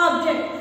object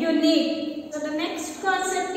unique. So the next concept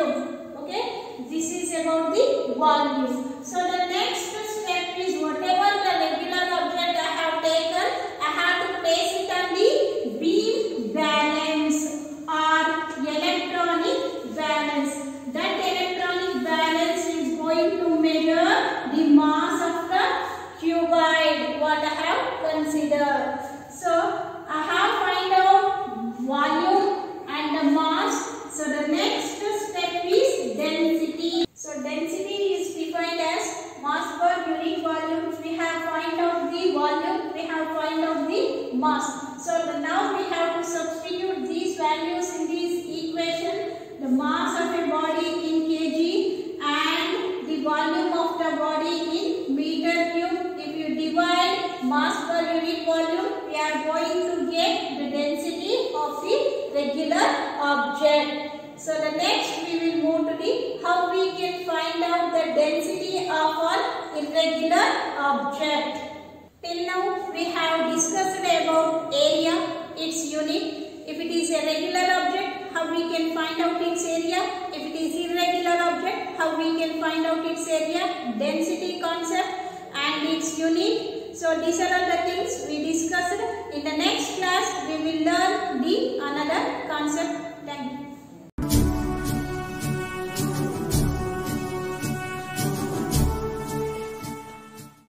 look. Okay, this is about the one. irregular object. Till now we have discussed about area, its unit. If it is a regular object, how we can find out its area. If it is irregular object, how we can find out its area, density concept and its unit. So these are all the things we discussed. In the next class, we will learn the another concept